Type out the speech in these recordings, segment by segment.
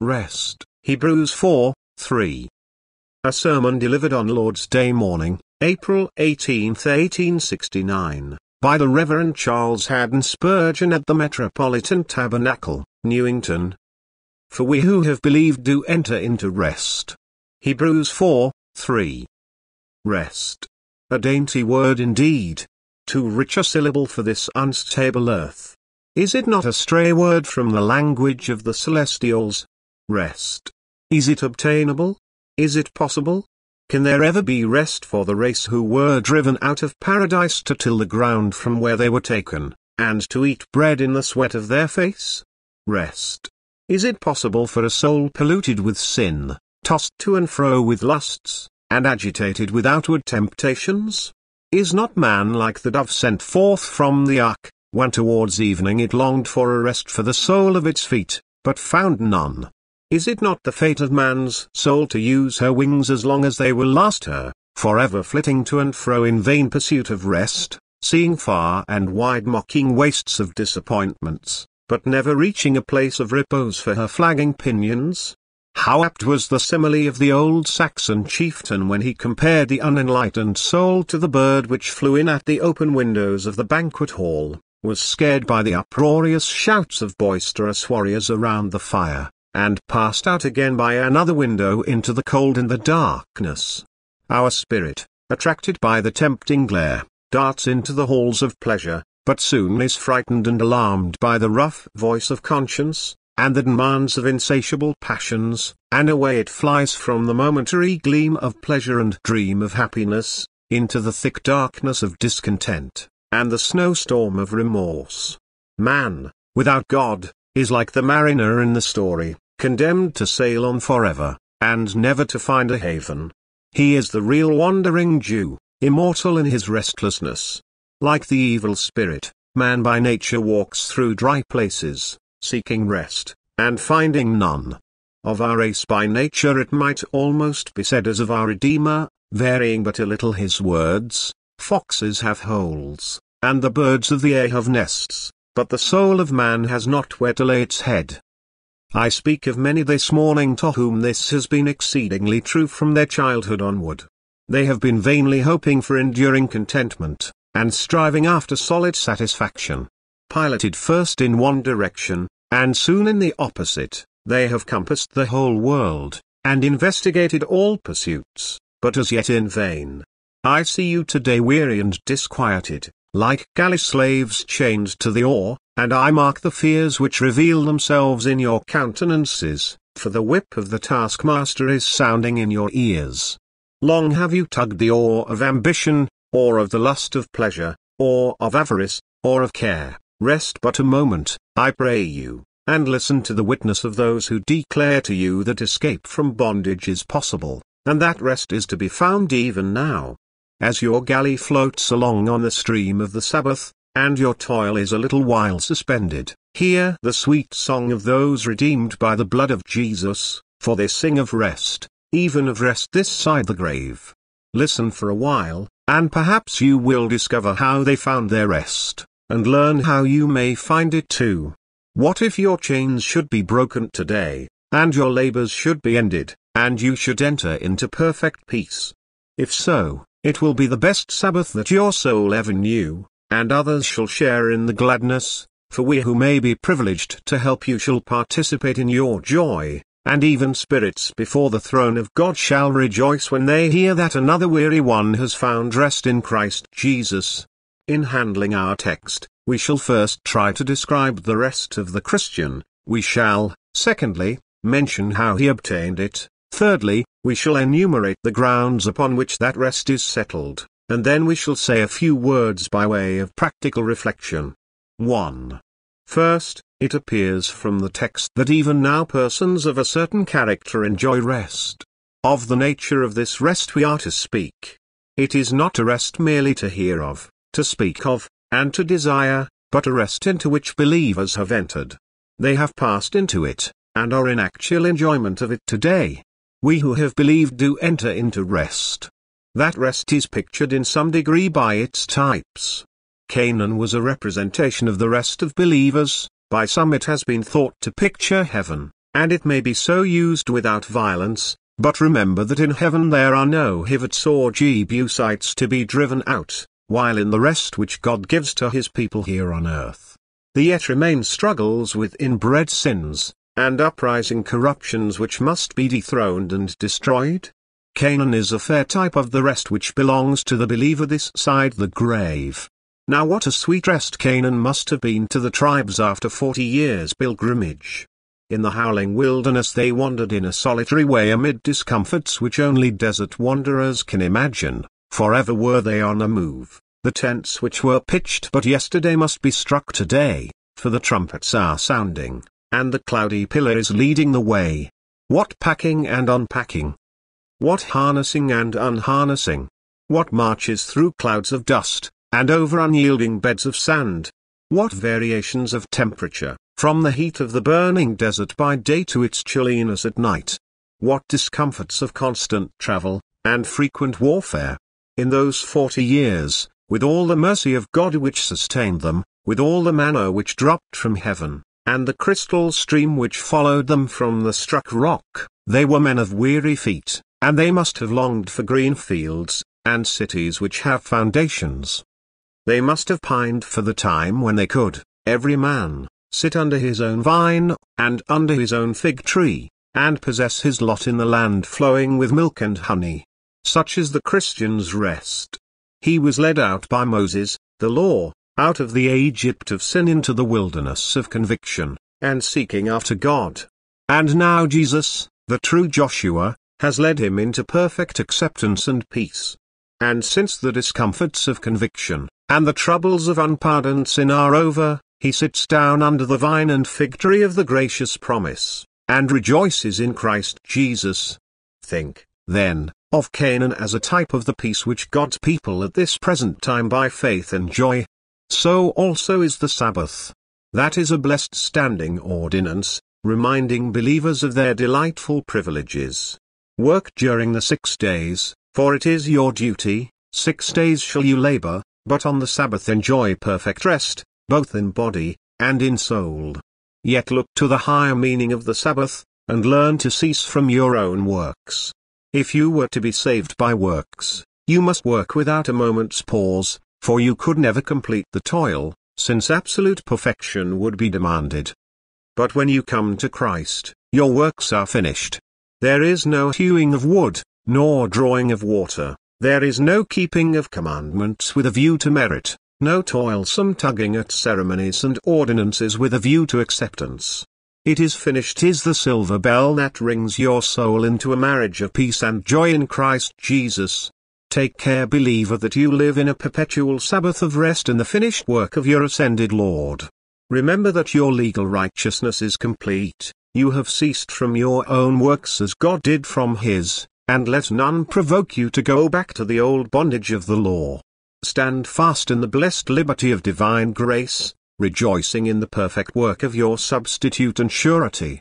rest. Hebrews 4, 3. A sermon delivered on Lord's Day morning, April 18, 1869, by the Reverend Charles Haddon Spurgeon at the Metropolitan Tabernacle, Newington. For we who have believed do enter into rest. Hebrews 4, 3. Rest. A dainty word indeed. Too rich a syllable for this unstable earth. Is it not a stray word from the language of the celestials? Rest. Is it obtainable? Is it possible? Can there ever be rest for the race who were driven out of paradise to till the ground from where they were taken, and to eat bread in the sweat of their face? Rest. Is it possible for a soul polluted with sin, tossed to and fro with lusts, and agitated with outward temptations? Is not man like the dove sent forth from the ark, when towards evening it longed for a rest for the sole of its feet, but found none? Is it not the fate of man's soul to use her wings as long as they will last her, forever flitting to and fro in vain pursuit of rest, seeing far and wide mocking wastes of disappointments, but never reaching a place of repose for her flagging pinions? How apt was the simile of the old Saxon chieftain when he compared the unenlightened soul to the bird which flew in at the open windows of the banquet hall, was scared by the uproarious shouts of boisterous warriors around the fire, and passed out again by another window into the cold and the darkness. Our spirit, attracted by the tempting glare, darts into the halls of pleasure, but soon is frightened and alarmed by the rough voice of conscience, and the demands of insatiable passions, and away it flies from the momentary gleam of pleasure and dream of happiness, into the thick darkness of discontent, and the snowstorm of remorse. Man, without God, is like the mariner in the story, condemned to sail on forever, and never to find a haven. He is the real wandering Jew, immortal in his restlessness. Like the evil spirit, man by nature walks through dry places, seeking rest, and finding none. Of our race by nature it might almost be said as of our Redeemer, varying but a little his words, foxes have holes, and the birds of the air have nests, but the soul of man has not where to lay its head. I speak of many this morning to whom this has been exceedingly true from their childhood onward. They have been vainly hoping for enduring contentment, and striving after solid satisfaction. Piloted first in one direction, and soon in the opposite, they have compassed the whole world, and investigated all pursuits, but as yet in vain. I see you today weary and disquieted, like galley slaves chained to the oar, and I mark the fears which reveal themselves in your countenances, for the whip of the taskmaster is sounding in your ears. Long have you tugged the oar of ambition, or of the lust of pleasure, or of avarice, or of care. Rest but a moment, I pray you, and listen to the witness of those who declare to you that escape from bondage is possible, and that rest is to be found even now. As your galley floats along on the stream of the Sabbath, and your toil is a little while suspended, hear the sweet song of those redeemed by the blood of Jesus, for they sing of rest, even of rest this side the grave. Listen for a while, and perhaps you will discover how they found their rest, and learn how you may find it too. What if your chains should be broken today, and your labors should be ended, and you should enter into perfect peace? If so, it will be the best Sabbath that your soul ever knew, and others shall share in the gladness, for we who may be privileged to help you shall participate in your joy, and even spirits before the throne of God shall rejoice when they hear that another weary one has found rest in Christ Jesus. In handling our text, we shall first try to describe the rest of the Christian, we shall, secondly, mention how he obtained it, thirdly, we shall enumerate the grounds upon which that rest is settled, and then we shall say a few words by way of practical reflection. 1. First, it appears from the text that even now persons of a certain character enjoy rest. Of the nature of this rest we are to speak. It is not a rest merely to hear of, to speak of, and to desire, but a rest into which believers have entered. They have passed into it, and are in actual enjoyment of it today. We who have believed do enter into rest. That rest is pictured in some degree by its types. Canaan was a representation of the rest of believers, by some it has been thought to picture heaven, and it may be so used without violence, but remember that in heaven there are no Hivites or Jebusites to be driven out, while in the rest which God gives to his people here on earth, The yet remain struggles with inbred sins, and uprising corruptions which must be dethroned and destroyed? Canaan is a fair type of the rest which belongs to the believer this side the grave. Now what a sweet rest Canaan must have been to the tribes after forty years' pilgrimage. In the howling wilderness they wandered in a solitary way amid discomforts which only desert wanderers can imagine, forever were they on the move. The tents which were pitched but yesterday must be struck today, for the trumpets are sounding, and the cloudy pillar is leading the way. What packing and unpacking! What harnessing and unharnessing! What marches through clouds of dust, and over unyielding beds of sand! What variations of temperature, from the heat of the burning desert by day to its chilliness at night! What discomforts of constant travel, and frequent warfare! In those forty years, with all the mercy of God which sustained them, with all the manna which dropped from heaven, and the crystal stream which followed them from the struck rock, they were men of weary feet, and they must have longed for green fields, and cities which have foundations. They must have pined for the time when they could, every man, sit under his own vine, and under his own fig tree, and possess his lot in the land flowing with milk and honey. Such is the Christian's rest. He was led out by Moses, the law, out of the Egypt of sin into the wilderness of conviction, and seeking after God. And now Jesus, the true Joshua, has led him into perfect acceptance and peace. And since the discomforts of conviction, and the troubles of unpardoned sin are over, he sits down under the vine and fig tree of the gracious promise, and rejoices in Christ Jesus. Think, then, of Canaan as a type of the peace which God's people at this present time by faith enjoy, so also is the Sabbath. That is a blessed standing ordinance, reminding believers of their delightful privileges. Work during the six days, for it is your duty, six days shall you labor, but on the Sabbath enjoy perfect rest, both in body, and in soul. Yet look to the higher meaning of the Sabbath, and learn to cease from your own works. If you were to be saved by works, you must work without a moment's pause, for you could never complete the toil, since absolute perfection would be demanded. But when you come to Christ, your works are finished. There is no hewing of wood, nor drawing of water, there is no keeping of commandments with a view to merit, no toilsome tugging at ceremonies and ordinances with a view to acceptance. It is finished is the silver bell that rings your soul into a marriage of peace and joy in Christ Jesus, Take care believer that you live in a perpetual Sabbath of rest in the finished work of your ascended Lord. Remember that your legal righteousness is complete, you have ceased from your own works as God did from his, and let none provoke you to go back to the old bondage of the law. Stand fast in the blessed liberty of divine grace, rejoicing in the perfect work of your substitute and surety.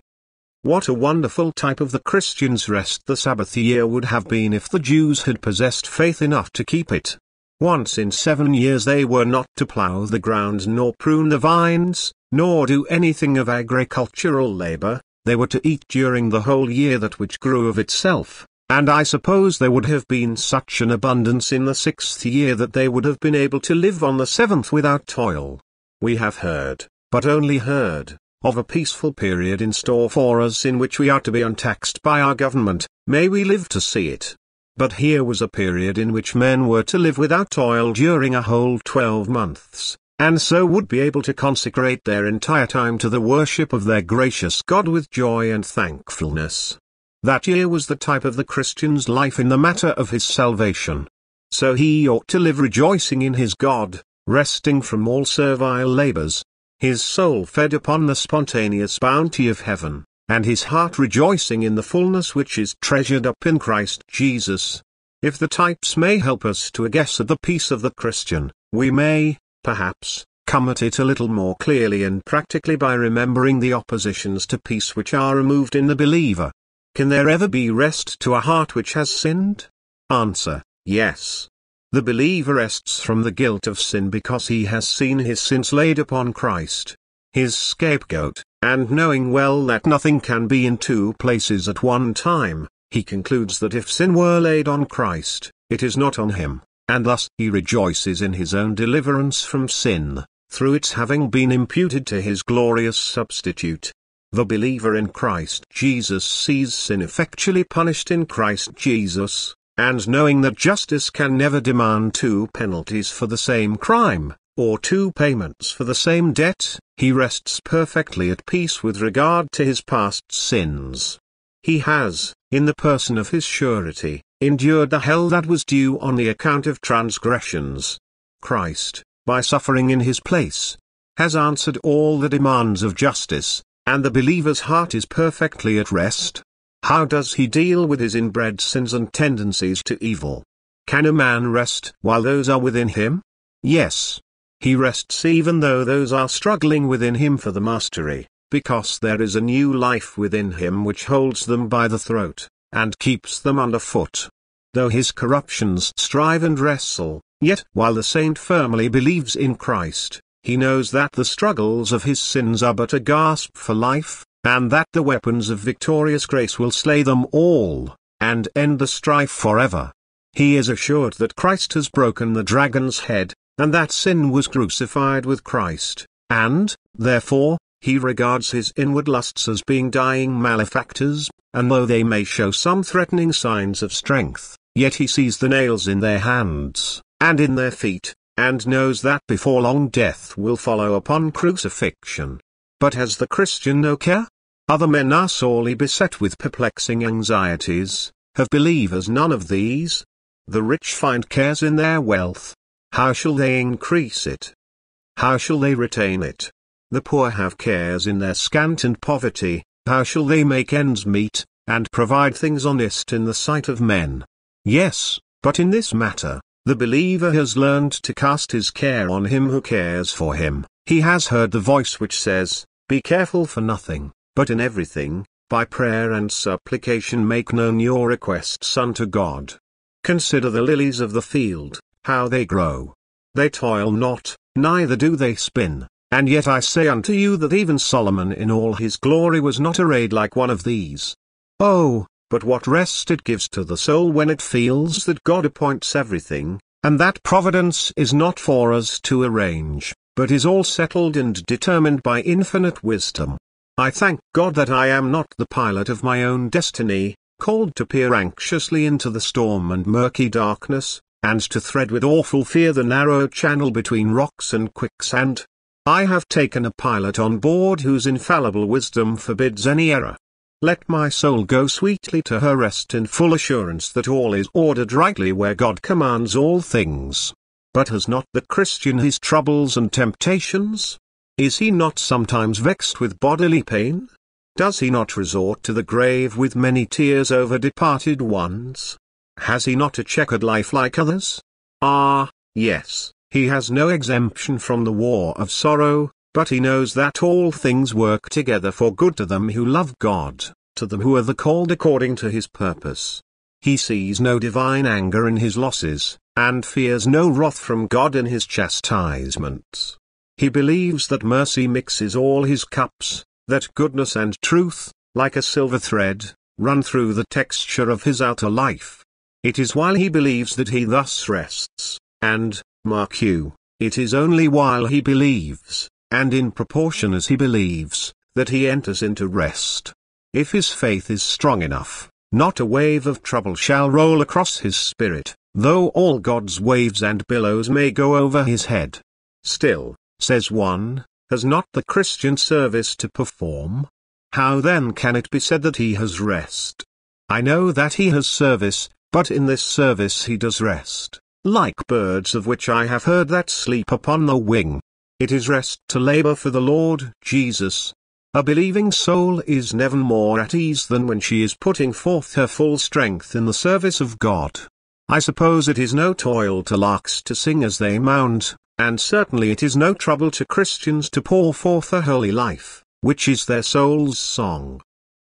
What a wonderful type of the Christian's rest the Sabbath year would have been if the Jews had possessed faith enough to keep it. Once in seven years they were not to plough the ground nor prune the vines, nor do anything of agricultural labor, they were to eat during the whole year that which grew of itself, and I suppose there would have been such an abundance in the sixth year that they would have been able to live on the seventh without toil. We have heard, but only heard, of a peaceful period in store for us in which we are to be untaxed by our government, may we live to see it. But here was a period in which men were to live without toil during a whole twelve months, and so would be able to consecrate their entire time to the worship of their gracious God with joy and thankfulness. That year was the type of the Christian's life in the matter of his salvation. So he ought to live rejoicing in his God, resting from all servile labors, his soul fed upon the spontaneous bounty of heaven, and his heart rejoicing in the fullness which is treasured up in Christ Jesus. If the types may help us to a guess at the peace of the Christian, we may, perhaps, come at it a little more clearly and practically by remembering the oppositions to peace which are removed in the believer. Can there ever be rest to a heart which has sinned? Answer, yes. The believer rests from the guilt of sin because he has seen his sins laid upon Christ. his scapegoat, and knowing well that nothing can be in two places at one time, he concludes that if sin were laid on Christ, it is not on him, and thus he rejoices in his own deliverance from sin, through its having been imputed to his glorious substitute. The believer in Christ Jesus sees sin effectually punished in Christ Jesus, and knowing that justice can never demand two penalties for the same crime, or two payments for the same debt, he rests perfectly at peace with regard to his past sins. He has, in the person of his surety, endured the hell that was due on the account of transgressions. Christ, by suffering in his place, has answered all the demands of justice, and the believer's heart is perfectly at rest. How does he deal with his inbred sins and tendencies to evil? Can a man rest while those are within him? Yes, he rests even though those are struggling within him for the mastery, because there is a new life within him which holds them by the throat, and keeps them under foot. Though his corruptions strive and wrestle, yet while the saint firmly believes in Christ, he knows that the struggles of his sins are but a gasp for life, and that the weapons of victorious grace will slay them all, and end the strife forever. He is assured that Christ has broken the dragon's head, and that sin was crucified with Christ, and, therefore, he regards his inward lusts as being dying malefactors, and though they may show some threatening signs of strength, yet he sees the nails in their hands, and in their feet, and knows that before long death will follow upon crucifixion. But has the Christian no care? Other men are sorely beset with perplexing anxieties, have believers none of these? The rich find cares in their wealth, how shall they increase it? How shall they retain it? The poor have cares in their scant and poverty, how shall they make ends meet, and provide things honest in the sight of men? Yes, but in this matter, the believer has learned to cast his care on him who cares for him. He has heard the voice which says, Be careful for nothing, but in everything, by prayer and supplication make known your requests unto God. Consider the lilies of the field, how they grow. They toil not, neither do they spin, and yet I say unto you that even Solomon in all his glory was not arrayed like one of these. Oh, but what rest it gives to the soul when it feels that God appoints everything, and that providence is not for us to arrange, but is all settled and determined by infinite wisdom. I thank God that I am not the pilot of my own destiny, called to peer anxiously into the storm and murky darkness, and to thread with awful fear the narrow channel between rocks and quicksand. I have taken a pilot on board whose infallible wisdom forbids any error. Let my soul go sweetly to her rest in full assurance that all is ordered rightly where God commands all things. But has not the Christian his troubles and temptations? Is he not sometimes vexed with bodily pain? Does he not resort to the grave with many tears over departed ones? Has he not a checkered life like others? Ah, yes, he has no exemption from the war of sorrow, but he knows that all things work together for good to them who love God, to them who are the called according to his purpose. He sees no divine anger in his losses, and fears no wrath from God in his chastisements. He believes that mercy mixes all his cups, that goodness and truth, like a silver thread, run through the texture of his outer life. It is while he believes that he thus rests, and, mark you, it is only while he believes, and in proportion as he believes, that he enters into rest. If his faith is strong enough, not a wave of trouble shall roll across his spirit, though all God's waves and billows may go over his head. Still, says one, has not the Christian service to perform? How then can it be said that he has rest? I know that he has service, but in this service he does rest, like birds of which I have heard that sleep upon the wing. It is rest to labor for the Lord Jesus. A believing soul is never more at ease than when she is putting forth her full strength in the service of God. I suppose it is no toil to larks to sing as they mount, and certainly it is no trouble to Christians to pour forth a holy life, which is their soul's song.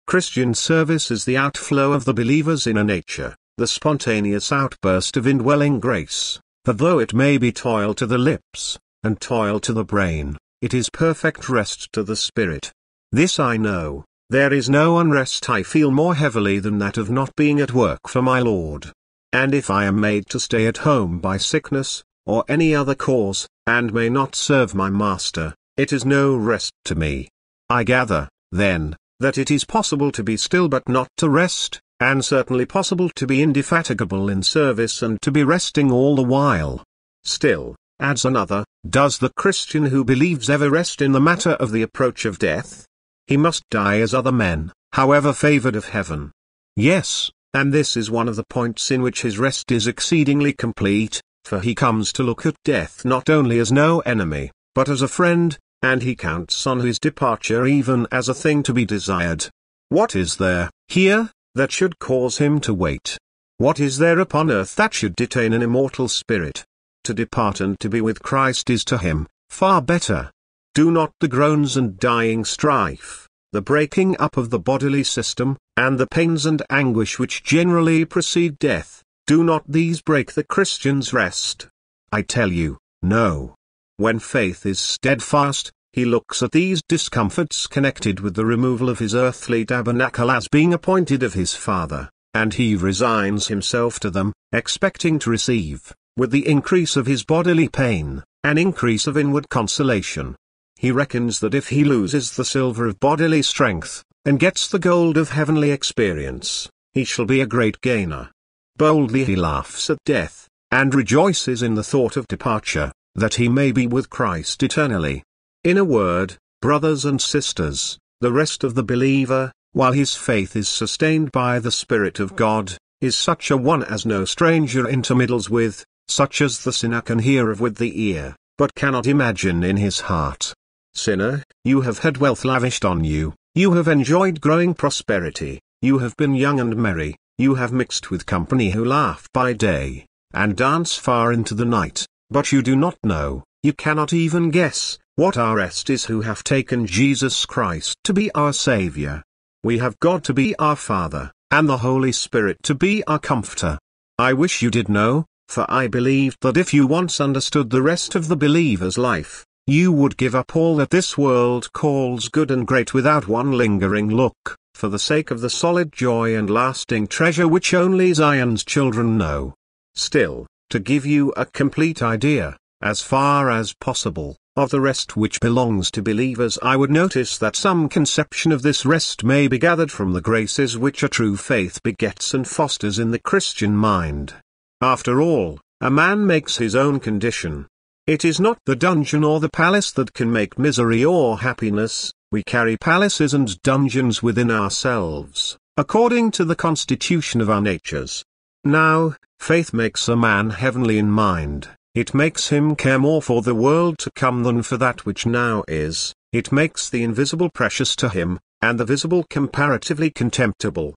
Christian service is the outflow of the believer's inner nature the spontaneous outburst of indwelling grace, for though it may be toil to the lips, and toil to the brain, it is perfect rest to the spirit. This I know, there is no unrest I feel more heavily than that of not being at work for my Lord. And if I am made to stay at home by sickness, or any other cause, and may not serve my master, it is no rest to me. I gather, then, that it is possible to be still but not to rest, and certainly possible to be indefatigable in service and to be resting all the while. Still, adds another, does the Christian who believes ever rest in the matter of the approach of death? He must die as other men, however favored of heaven. Yes, and this is one of the points in which his rest is exceedingly complete, for he comes to look at death not only as no enemy, but as a friend, and he counts on his departure even as a thing to be desired. What is there, here, that should cause him to wait? What is there upon earth that should detain an immortal spirit? To depart and to be with Christ is to him, far better. Do not the groans and dying strife, the breaking up of the bodily system, and the pains and anguish which generally precede death, do not these break the Christian's rest? I tell you, no. When faith is steadfast, he looks at these discomforts connected with the removal of his earthly tabernacle as being appointed of his Father, and he resigns himself to them, expecting to receive, with the increase of his bodily pain, an increase of inward consolation. He reckons that if he loses the silver of bodily strength, and gets the gold of heavenly experience, he shall be a great gainer. Boldly he laughs at death, and rejoices in the thought of departure that he may be with Christ eternally. In a word, brothers and sisters, the rest of the believer, while his faith is sustained by the Spirit of God, is such a one as no stranger intermeddles with, such as the sinner can hear of with the ear, but cannot imagine in his heart. Sinner, you have had wealth lavished on you, you have enjoyed growing prosperity, you have been young and merry, you have mixed with company who laugh by day, and dance far into the night, but you do not know, you cannot even guess, what our rest is who have taken Jesus Christ to be our Saviour. We have God to be our Father, and the Holy Spirit to be our Comforter. I wish you did know, for I believed that if you once understood the rest of the believer's life, you would give up all that this world calls good and great without one lingering look, for the sake of the solid joy and lasting treasure which only Zion's children know. Still, to give you a complete idea, as far as possible, of the rest which belongs to believers I would notice that some conception of this rest may be gathered from the graces which a true faith begets and fosters in the Christian mind. After all, a man makes his own condition. It is not the dungeon or the palace that can make misery or happiness, we carry palaces and dungeons within ourselves, according to the constitution of our natures. Now, faith makes a man heavenly in mind, it makes him care more for the world to come than for that which now is, it makes the invisible precious to him, and the visible comparatively contemptible.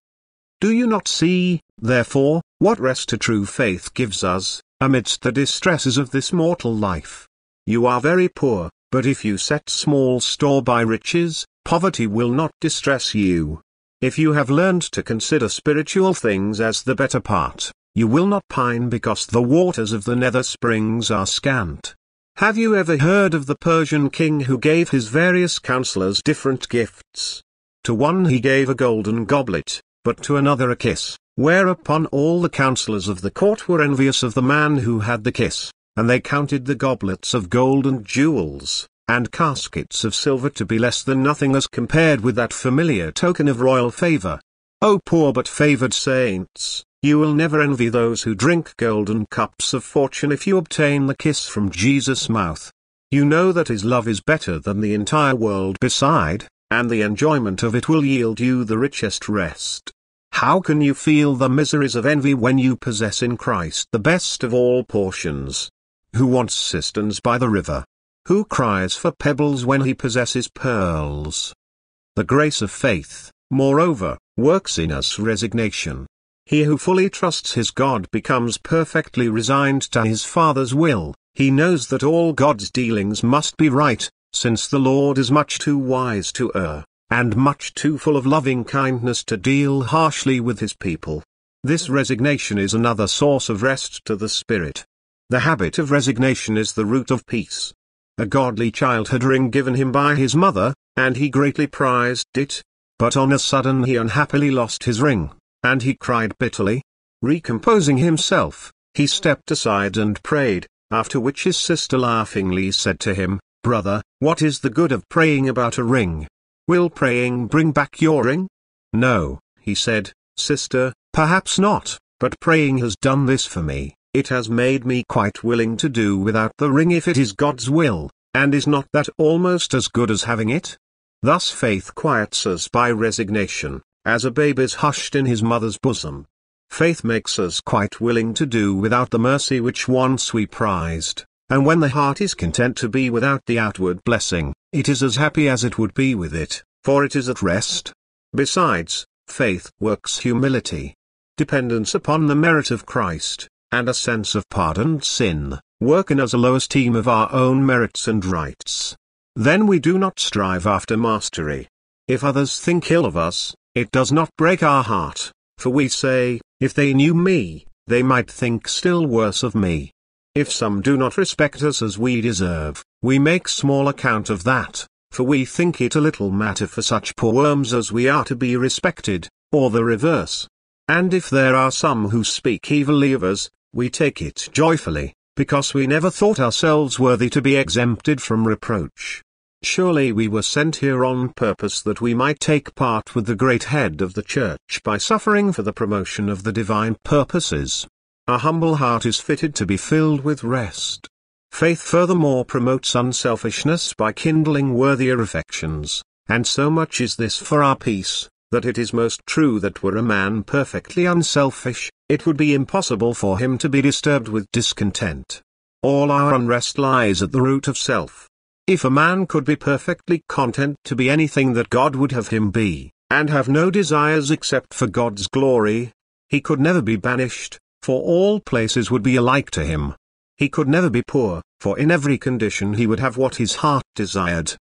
Do you not see, therefore, what rest a true faith gives us, amidst the distresses of this mortal life? You are very poor, but if you set small store by riches, poverty will not distress you. If you have learned to consider spiritual things as the better part, you will not pine because the waters of the nether springs are scant. Have you ever heard of the Persian king who gave his various counselors different gifts? To one he gave a golden goblet, but to another a kiss, whereupon all the counselors of the court were envious of the man who had the kiss, and they counted the goblets of gold and jewels, and caskets of silver to be less than nothing as compared with that familiar token of royal favor. O poor but favored saints, you will never envy those who drink golden cups of fortune if you obtain the kiss from Jesus' mouth. You know that his love is better than the entire world beside, and the enjoyment of it will yield you the richest rest. How can you feel the miseries of envy when you possess in Christ the best of all portions? Who wants cisterns by the river? Who cries for pebbles when he possesses pearls? The grace of faith, moreover, works in us resignation. He who fully trusts his God becomes perfectly resigned to his Father's will, he knows that all God's dealings must be right, since the Lord is much too wise to err, and much too full of loving kindness to deal harshly with his people. This resignation is another source of rest to the spirit. The habit of resignation is the root of peace. a godly childhood ring given him by his mother, and he greatly prized it. But on a sudden he unhappily lost his ring, and he cried bitterly. Recomposing himself, he stepped aside and prayed, after which his sister laughingly said to him, Brother, what is the good of praying about a ring? Will praying bring back your ring? No, he said, Sister, perhaps not, but praying has done this for me. It has made me quite willing to do without the ring if it is God's will, and is not that almost as good as having it? Thus faith quiets us by resignation, as a babe is hushed in his mother's bosom. Faith makes us quite willing to do without the mercy which once we prized, and when the heart is content to be without the outward blessing, it is as happy as it would be with it, for it is at rest. Besides, faith works humility, dependence upon the merit of Christ, and a sense of pardoned sin, work in us a low esteem of our own merits and rights. Then we do not strive after mastery. If others think ill of us, it does not break our heart, for we say, if they knew me, they might think still worse of me. If some do not respect us as we deserve, we make small account of that, for we think it a little matter for such poor worms as we are to be respected, or the reverse. And if there are some who speak evilly of us, we take it joyfully, because we never thought ourselves worthy to be exempted from reproach. Surely we were sent here on purpose that we might take part with the great head of the church by suffering for the promotion of the divine purposes. A humble heart is fitted to be filled with rest. Faith furthermore promotes unselfishness by kindling worthier affections, and so much is this for our peace, that it is most true that were a man perfectly unselfish, it would be impossible for him to be disturbed with discontent. All our unrest lies at the root of self. If a man could be perfectly content to be anything that God would have him be, and have no desires except for God's glory, he could never be banished, for all places would be alike to him. He could never be poor, for in every condition he would have what his heart desired.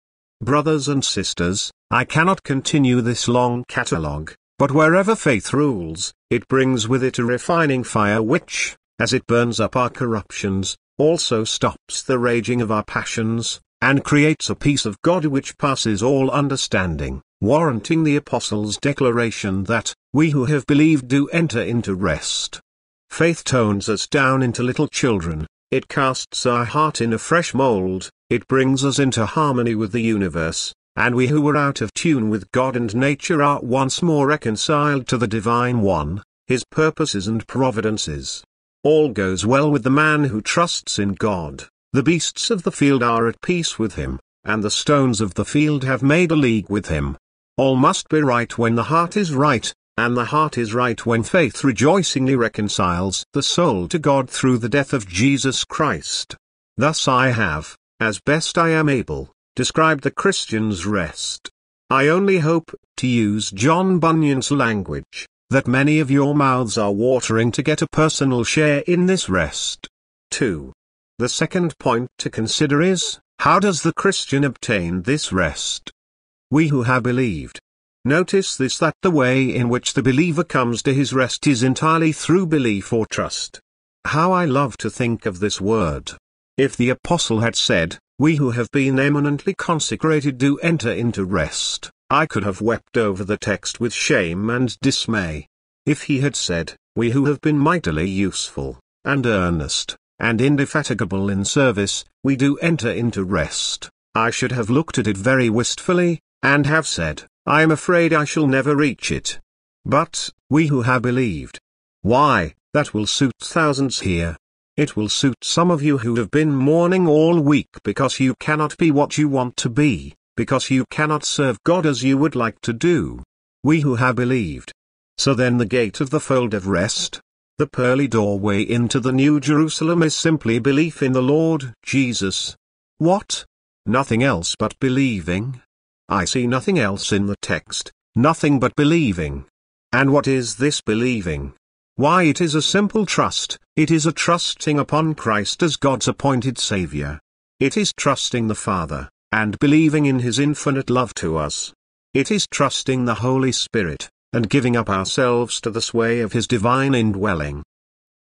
Brothers and sisters, I cannot continue this long catalogue, but wherever faith rules, it brings with it a refining fire which, as it burns up our corruptions, also stops the raging of our passions, and creates a peace of God which passes all understanding, warranting the Apostle's declaration that, we who have believed do enter into rest. Faith tones us down into little children, it casts our heart in a fresh mold, it brings us into harmony with the universe, and we who were out of tune with God and nature are once more reconciled to the Divine One, His purposes and providences. All goes well with the man who trusts in God, the beasts of the field are at peace with him, and the stones of the field have made a league with him. All must be right when the heart is right, and the heart is right when faith rejoicingly reconciles the soul to God through the death of Jesus Christ. Thus I have, as best I am able, described the Christian's rest. I only hope, to use John Bunyan's language, that many of your mouths are watering to get a personal share in this rest. 2. The second point to consider is, how does the Christian obtain this rest? We who have believed, Notice this that the way in which the believer comes to his rest is entirely through belief or trust. How I love to think of this word. If the apostle had said, we who have been eminently consecrated do enter into rest, I could have wept over the text with shame and dismay. If he had said, we who have been mightily useful, and earnest, and indefatigable in service, we do enter into rest, I should have looked at it very wistfully, and have said, I am afraid I shall never reach it. But, we who have believed. Why, that will suit thousands here. It will suit some of you who have been mourning all week because you cannot be what you want to be, because you cannot serve God as you would like to do. We who have believed. So then the gate of the fold of rest, the pearly doorway into the New Jerusalem is simply belief in the Lord Jesus. What? Nothing else but believing? I see nothing else in the text, nothing but believing. And what is this believing? Why it is a simple trust, it is a trusting upon Christ as God's appointed Saviour. It is trusting the Father, and believing in His infinite love to us. It is trusting the Holy Spirit, and giving up ourselves to the sway of His divine indwelling.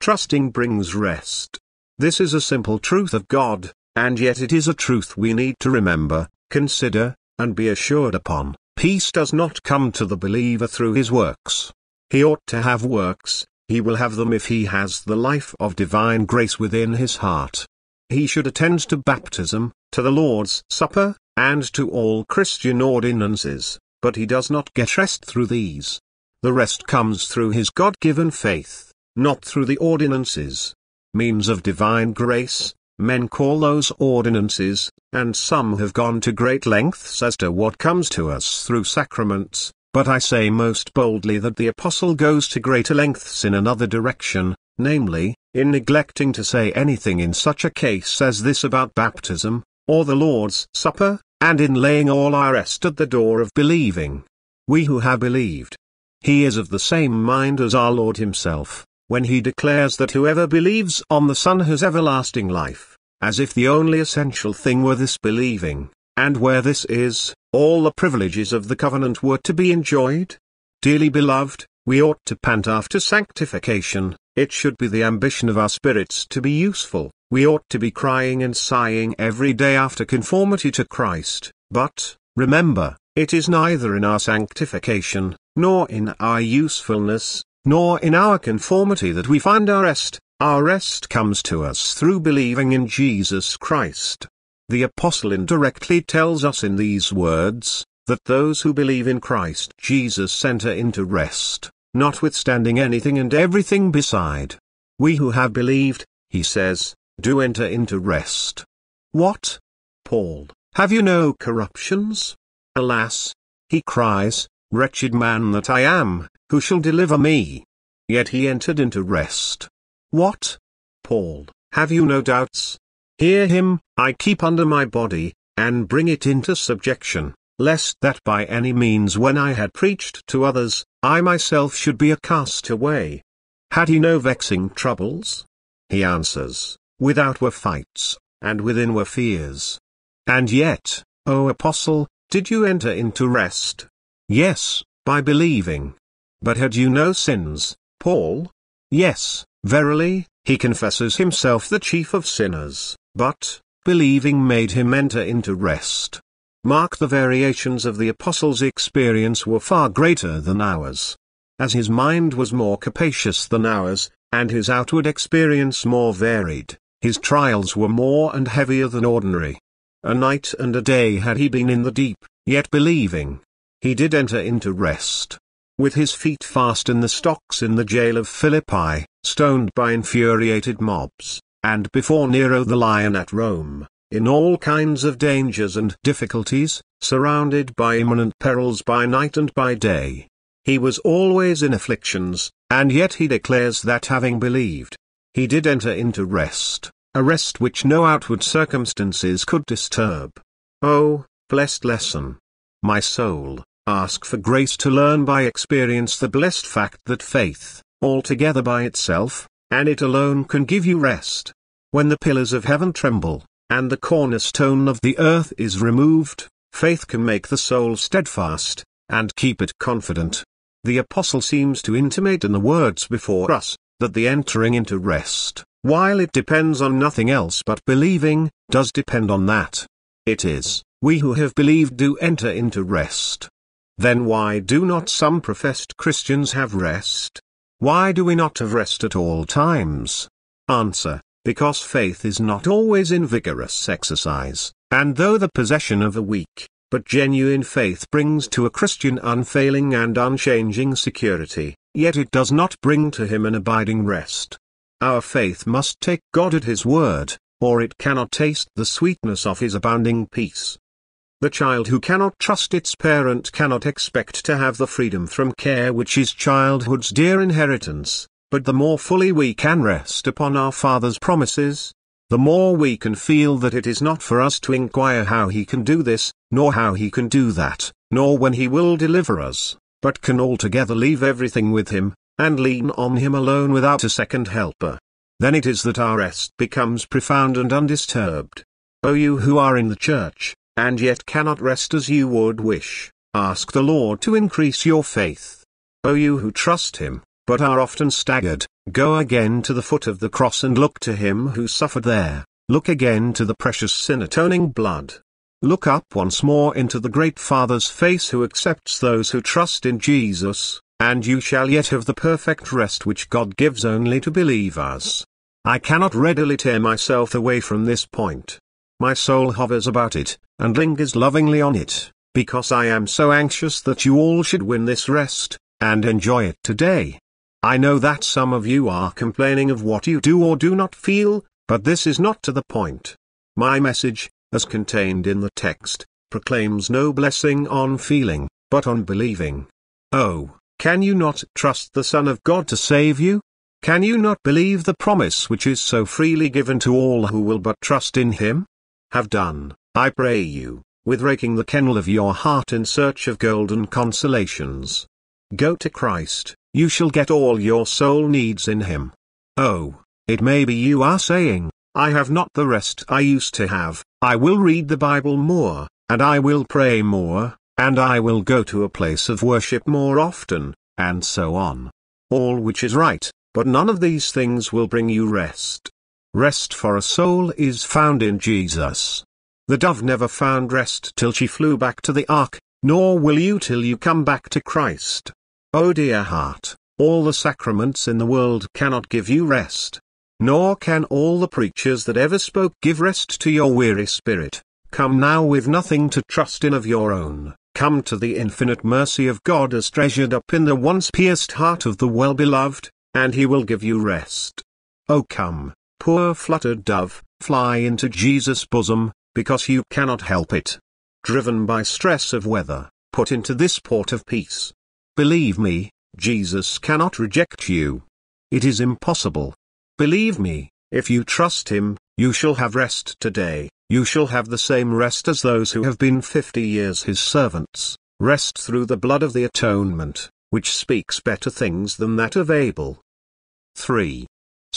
Trusting brings rest. This is a simple truth of God, and yet it is a truth we need to remember, consider, and be assured upon. Peace does not come to the believer through his works. He ought to have works, he will have them if he has the life of divine grace within his heart. He should attend to baptism, to the Lord's Supper, and to all Christian ordinances, but he does not get rest through these. The rest comes through his God-given faith, not through the ordinances. Means of divine grace, men call those ordinances, and some have gone to great lengths as to what comes to us through sacraments, but I say most boldly that the apostle goes to greater lengths in another direction, namely, in neglecting to say anything in such a case as this about baptism, or the Lord's Supper, and in laying all our rest at the door of believing. We who have believed. He is of the same mind as our Lord himself, when he declares that whoever believes on the Son has everlasting life, as if the only essential thing were this believing, and where this is, all the privileges of the covenant were to be enjoyed? Dearly beloved, we ought to pant after sanctification, it should be the ambition of our spirits to be useful, we ought to be crying and sighing every day after conformity to Christ, but, remember, it is neither in our sanctification, nor in our usefulness, nor in our conformity that we find our rest, our rest comes to us through believing in Jesus Christ. The Apostle indirectly tells us in these words, that those who believe in Christ Jesus enter into rest notwithstanding anything and everything beside. We who have believed, he says, do enter into rest. What? Paul, have you no corruptions? Alas! He cries, wretched man that I am, who shall deliver me? Yet he entered into rest. What? Paul, have you no doubts? Hear him, I keep under my body, and bring it into subjection, lest that by any means when I had preached to others, I myself should be a castaway. Had he no vexing troubles? He answers, without were fights, and within were fears. And yet, O Apostle, did you enter into rest? Yes, by believing. But had you no sins, Paul? Yes, verily, he confesses himself the chief of sinners, but, believing made him enter into rest. Mark the variations of the apostle's experience were far greater than ours. As his mind was more capacious than ours, and his outward experience more varied, his trials were more and heavier than ordinary. A night and a day had he been in the deep, yet believing. He did enter into rest. With his feet fast in the stocks in the jail of Philippi, stoned by infuriated mobs, and before Nero the lion at Rome, in all kinds of dangers and difficulties, surrounded by imminent perils by night and by day. He was always in afflictions, and yet he declares that having believed, he did enter into rest, a rest which no outward circumstances could disturb. Oh, blessed lesson! My soul, ask for grace to learn by experience the blessed fact that faith, altogether by itself, and it alone can give you rest. When the pillars of heaven tremble, and the cornerstone of the earth is removed, faith can make the soul steadfast, and keep it confident. The Apostle seems to intimate in the words before us, that the entering into rest, while it depends on nothing else but believing, does depend on that. It is, we who have believed do enter into rest. Then why do not some professed Christians have rest? Why do we not have rest at all times? Answer, because faith is not always in vigorous exercise, and though the possession of a weak, but genuine faith brings to a Christian unfailing and unchanging security, yet it does not bring to him an abiding rest. Our faith must take God at His word, or it cannot taste the sweetness of His abounding peace. The child who cannot trust its parent cannot expect to have the freedom from care which is childhood's dear inheritance, but the more fully we can rest upon our Father's promises, the more we can feel that it is not for us to inquire how He can do this, nor how He can do that, nor when He will deliver us, but can altogether leave everything with Him, and lean on Him alone without a second helper. Then it is that our rest becomes profound and undisturbed. O you who are in the church, and yet cannot rest as you would wish, ask the Lord to increase your faith. O you who trust Him, but are often staggered, go again to the foot of the cross and look to him who suffered there, Look again to the precious sin-atoning blood. Look up once more into the great Father's face who accepts those who trust in Jesus, and you shall yet have the perfect rest which God gives only to believers. I cannot readily tear myself away from this point. My soul hovers about it, and lingers lovingly on it, because I am so anxious that you all should win this rest, and enjoy it today. I know that some of you are complaining of what you do or do not feel, but this is not to the point. My message, as contained in the text, proclaims no blessing on feeling, but on believing. Oh, can you not trust the Son of God to save you? Can you not believe the promise which is so freely given to all who will but trust in him? Have done, I pray you, with raking the kennel of your heart in search of golden consolations. Go to Christ, you shall get all your soul needs in him. Oh, it may be you are saying, I have not the rest I used to have, I will read the Bible more, and I will pray more, and I will go to a place of worship more often, and so on. All which is right, but none of these things will bring you rest. Rest for a soul is found in Jesus. The dove never found rest till she flew back to the ark, nor will you till you come back to Christ. Oh dear heart, all the sacraments in the world cannot give you rest. Nor can all the preachers that ever spoke give rest to your weary spirit. Come now with nothing to trust in of your own, come to the infinite mercy of God as treasured up in the once pierced heart of the well-beloved, and he will give you rest. Oh come, poor fluttered dove, fly into Jesus' bosom, because you cannot help it. Driven by stress of weather, put into this port of peace. Believe me, Jesus cannot reject you. It is impossible. Believe me, if you trust him, you shall have rest today, you shall have the same rest as those who have been fifty years his servants, rest through the blood of the atonement, which speaks better things than that of Abel. 3.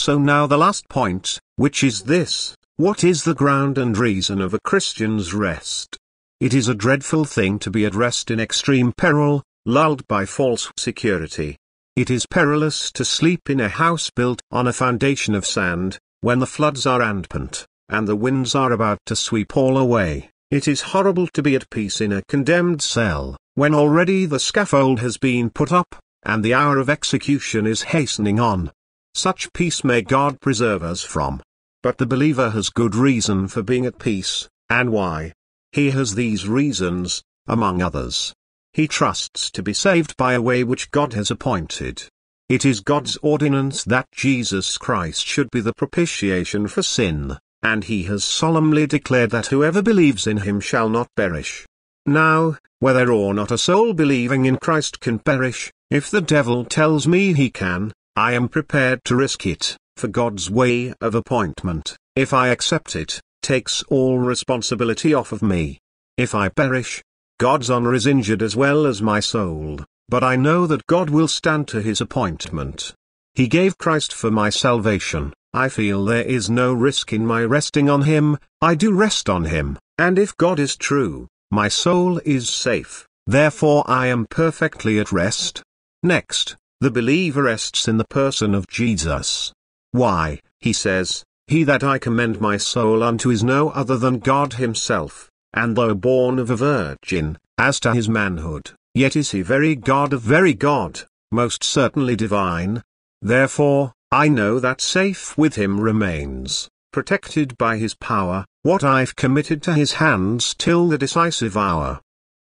So now the last point, which is this, what is the ground and reason of a Christian's rest? It is a dreadful thing to be at rest in extreme peril, lulled by false security, it is perilous to sleep in a house built on a foundation of sand, when the floods are rampant, and the winds are about to sweep all away. It is horrible to be at peace in a condemned cell, when already the scaffold has been put up, and the hour of execution is hastening on. Such peace may God preserve us from. But the believer has good reason for being at peace, and why? He has these reasons, among others. He trusts to be saved by a way which God has appointed. It is God's ordinance that Jesus Christ should be the propitiation for sin, and he has solemnly declared that whoever believes in him shall not perish. Now, whether or not a soul believing in Christ can perish, if the devil tells me he can, I am prepared to risk it, for God's way of appointment, if I accept it, takes all responsibility off of me. If I perish, God's honor is injured as well as my soul, but I know that God will stand to his appointment. He gave Christ for my salvation, I feel there is no risk in my resting on him, I do rest on him, and if God is true, my soul is safe, therefore I am perfectly at rest. Next, the believer rests in the person of Jesus. Why, he says, He that I commend my soul unto is no other than God himself and though born of a virgin, as to his manhood, yet is he very God of very God, most certainly divine. Therefore, I know that safe with him remains, protected by his power, what I've committed to his hands till the decisive hour.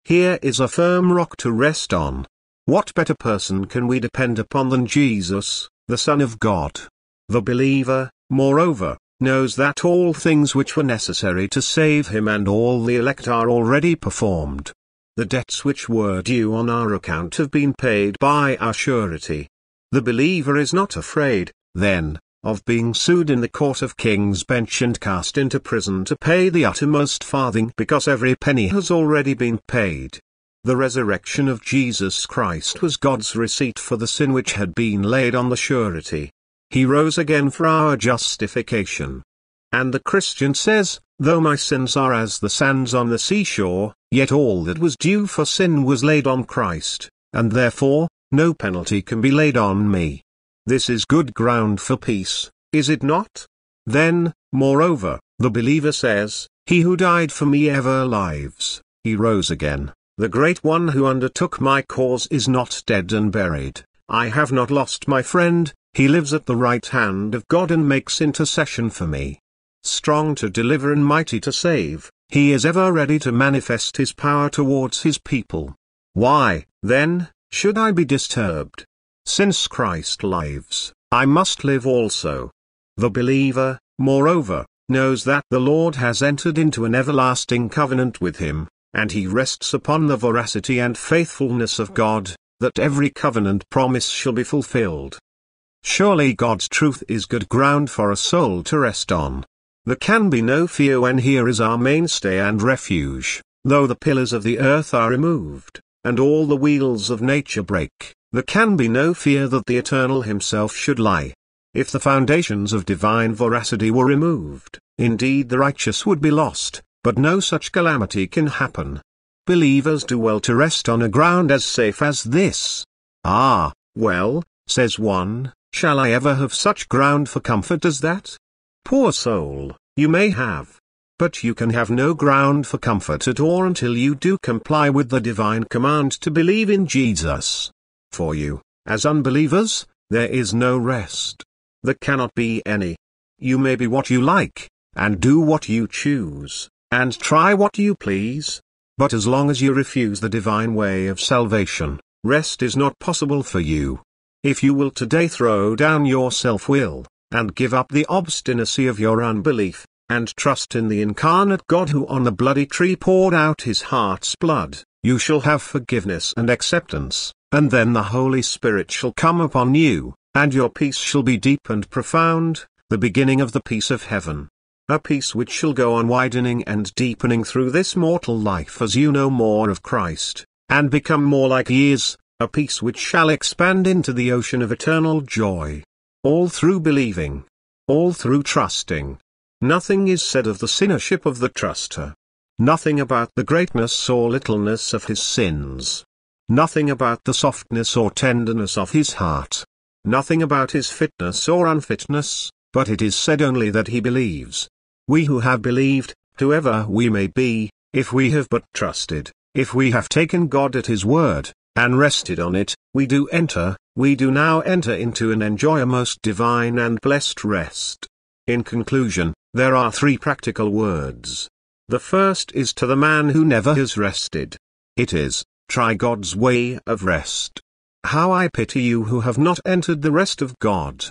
Here is a firm rock to rest on. What better person can we depend upon than Jesus, the Son of God? The believer, moreover, knows that all things which were necessary to save him and all the elect are already performed. The debts which were due on our account have been paid by our surety. The believer is not afraid, then, of being sued in the court of king's bench and cast into prison to pay the uttermost farthing because every penny has already been paid. The resurrection of Jesus Christ was God's receipt for the sin which had been laid on the surety. He rose again for our justification. And the Christian says, Though my sins are as the sands on the seashore, yet all that was due for sin was laid on Christ, and therefore, no penalty can be laid on me. This is good ground for peace, is it not? Then, Moreover, the believer says, He who died for me ever lives, he rose again, the great one who undertook my cause is not dead and buried, I have not lost my friend, he lives at the right hand of God and makes intercession for me. Strong to deliver and mighty to save, he is ever ready to manifest his power towards his people. Why, then, should I be disturbed? Since Christ lives, I must live also. The believer, moreover, knows that the Lord has entered into an everlasting covenant with him, and he rests upon the veracity and faithfulness of God, that every covenant promise shall be fulfilled. Surely God's truth is good ground for a soul to rest on. There can be no fear when here is our mainstay and refuge, though the pillars of the earth are removed, and all the wheels of nature break, there can be no fear that the Eternal Himself should lie. If the foundations of divine veracity were removed, indeed the righteous would be lost, but no such calamity can happen. Believers do well to rest on a ground as safe as this. Ah, well, says one, shall I ever have such ground for comfort as that? Poor soul, you may have. But you can have no ground for comfort at all until you do comply with the divine command to believe in Jesus. For you, as unbelievers, there is no rest. There cannot be any. You may be what you like, and do what you choose, and try what you please. But as long as you refuse the divine way of salvation, rest is not possible for you. If you will today throw down your self-will, and give up the obstinacy of your unbelief, and trust in the incarnate God who on the bloody tree poured out his heart's blood, you shall have forgiveness and acceptance, and then the Holy Spirit shall come upon you, and your peace shall be deep and profound, the beginning of the peace of heaven. A peace which shall go on widening and deepening through this mortal life as you know more of Christ, and become more like He is, a peace which shall expand into the ocean of eternal joy. All through believing. All through trusting. Nothing is said of the sinnership of the truster. Nothing about the greatness or littleness of his sins. Nothing about the softness or tenderness of his heart. Nothing about his fitness or unfitness, but it is said only that he believes. We who have believed, whoever we may be, if we have but trusted, if we have taken God at his word, and rested on it, we do enter, we do now enter into and enjoy a most divine and blessed rest. In conclusion, there are three practical words. The first is to the man who never has rested. It is, try God's way of rest. How I pity you who have not entered the rest of God.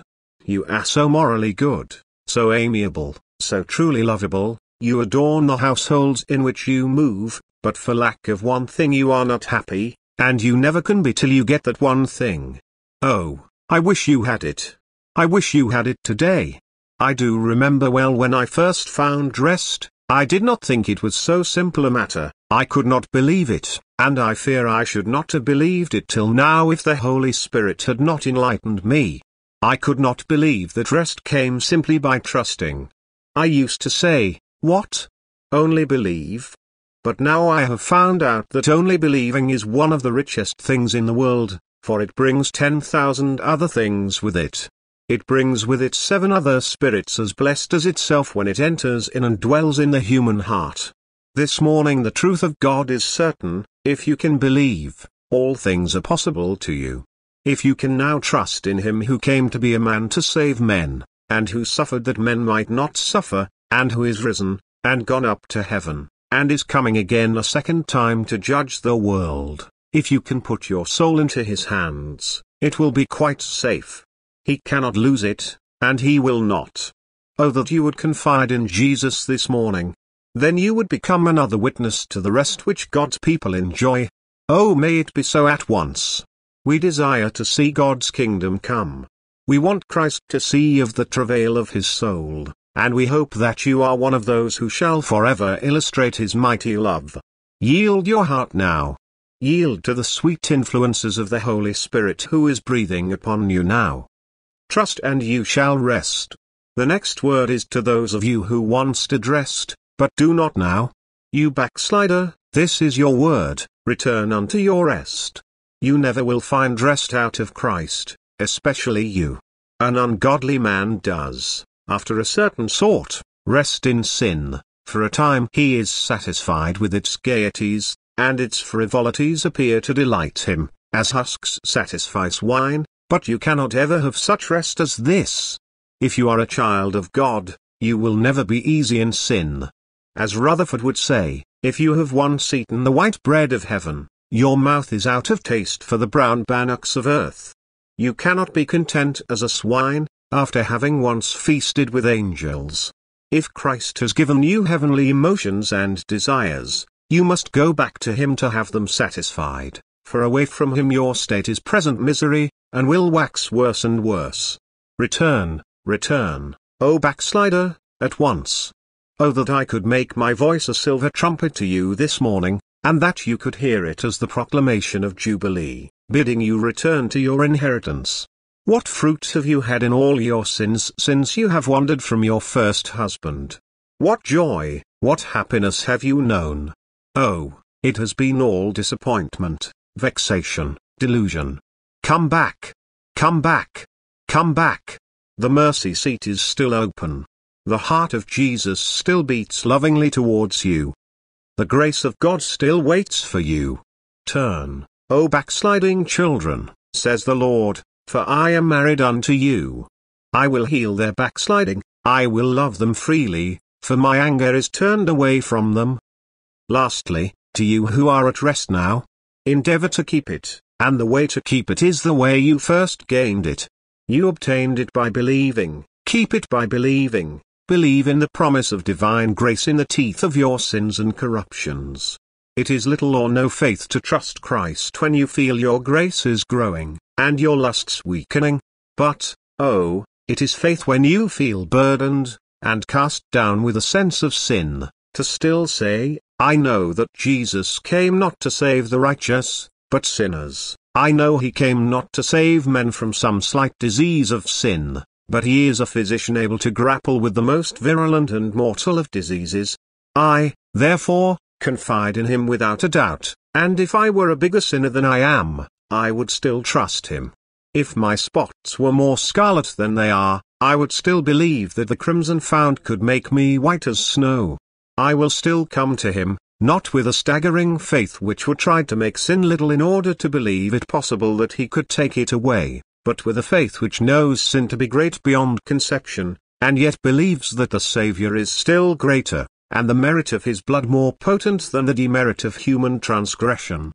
You are so morally good, so amiable, so truly lovable, you adorn the households in which you move, but for lack of one thing you are not happy, and you never can be till you get that one thing. Oh, I wish you had it. I wish you had it today. I do remember well when I first found rest, I did not think it was so simple a matter, I could not believe it, and I fear I should not have believed it till now if the Holy Spirit had not enlightened me. I could not believe that rest came simply by trusting. I used to say, what? Only believe? But now I have found out that only believing is one of the richest things in the world, for it brings 10,000 other things with it. It brings with it seven other spirits as blessed as itself when it enters in and dwells in the human heart. This morning the truth of God is certain, if you can believe, all things are possible to you. If you can now trust in him who came to be a man to save men, and who suffered that men might not suffer, and who is risen, and gone up to heaven, and is coming again a second time to judge the world. If you can put your soul into his hands, it will be quite safe. He cannot lose it, and he will not. Oh that you would confide in Jesus this morning. Then you would become another witness to the rest which God's people enjoy. Oh may it be so at once. We desire to see God's kingdom come. We want Christ to see of the travail of his soul, and we hope that you are one of those who shall forever illustrate his mighty love. Yield your heart now. Yield to the sweet influences of the Holy Spirit who is breathing upon you now. Trust and you shall rest. The next word is to those of you who once rest, but do not now. You backslider, this is your word, return unto your rest. You never will find rest out of Christ, especially you. An ungodly man does, after a certain sort, rest in sin, for a time he is satisfied with its gaieties, and its frivolities appear to delight him, as husks satisfy swine, but you cannot ever have such rest as this. If you are a child of God, you will never be easy in sin. As Rutherford would say, if you have once eaten the white bread of heaven, your mouth is out of taste for the brown bannocks of earth. You cannot be content as a swine, after having once feasted with angels. If Christ has given you heavenly emotions and desires, you must go back to Him to have them satisfied, for away from Him your state is present misery, and will wax worse and worse. Return, return, O backslider, at once. Oh that I could make my voice a silver trumpet to you this morning, and that you could hear it as the proclamation of Jubilee, bidding you return to your inheritance. What fruit have you had in all your sins since you have wandered from your first husband? What joy, what happiness have you known? Oh, it has been all disappointment, vexation, delusion. Come back! Come back! Come back! The mercy seat is still open. The heart of Jesus still beats lovingly towards you. The grace of God still waits for you. Turn, O backsliding children, says the Lord, for I am married unto you. I will heal their backsliding, I will love them freely, for my anger is turned away from them. Lastly, to you who are at rest now, endeavor to keep it, and the way to keep it is the way you first gained it. You obtained it by believing, keep it by believing, believe in the promise of divine grace in the teeth of your sins and corruptions. It is little or no faith to trust Christ when you feel your grace is growing and your lusts weakening. But, oh, it is faith when you feel burdened, and cast down with a sense of sin, to still say, I know that Jesus came not to save the righteous, but sinners. I know he came not to save men from some slight disease of sin, but he is a physician able to grapple with the most virulent and mortal of diseases. I, therefore, confide in him without a doubt, and if I were a bigger sinner than I am, I would still trust him. If my spots were more scarlet than they are, I would still believe that the crimson fount could make me white as snow. I will still come to him, not with a staggering faith which would try to make sin little in order to believe it possible that he could take it away, but with a faith which knows sin to be great beyond conception, and yet believes that the Saviour is still greater, and the merit of his blood more potent than the demerit of human transgression.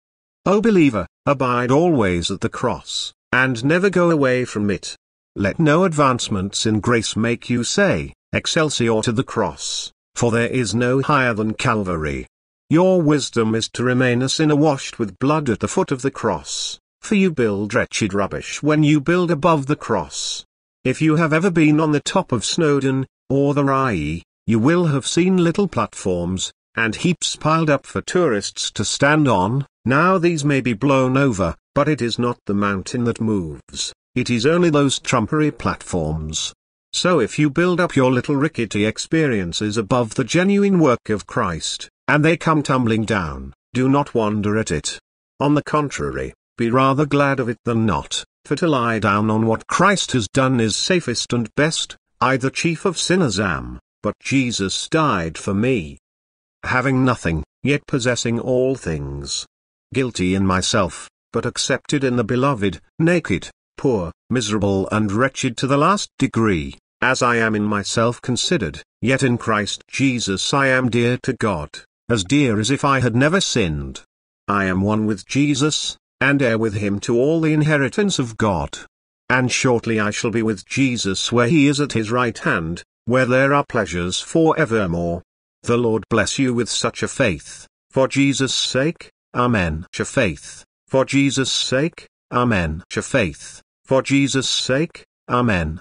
O believer, abide always at the cross, and never go away from it. Let no advancements in grace make you say, Excelsior to the cross, for there is no higher than Calvary. Your wisdom is to remain a sinner washed with blood at the foot of the cross, for you build wretched rubbish when you build above the cross. If you have ever been on the top of Snowdon, or the Rye, you will have seen little platforms, and heaps piled up for tourists to stand on, now these may be blown over, but it is not the mountain that moves, it is only those trumpery platforms. So if you build up your little rickety experiences above the genuine work of Christ, and they come tumbling down, do not wonder at it. On the contrary, be rather glad of it than not, for to lie down on what Christ has done is safest and best, I the chief of sinners am, but Jesus died for me having nothing, yet possessing all things. Guilty in myself, but accepted in the beloved, naked, poor, miserable and wretched to the last degree, as I am in myself considered, yet in Christ Jesus I am dear to God, as dear as if I had never sinned. I am one with Jesus, and heir with him to all the inheritance of God. And shortly I shall be with Jesus where he is at his right hand, where there are pleasures for evermore. The Lord bless you with such a faith, for Jesus' sake, Amen. faith, for Jesus' sake, Amen. faith, for Jesus' sake, Amen.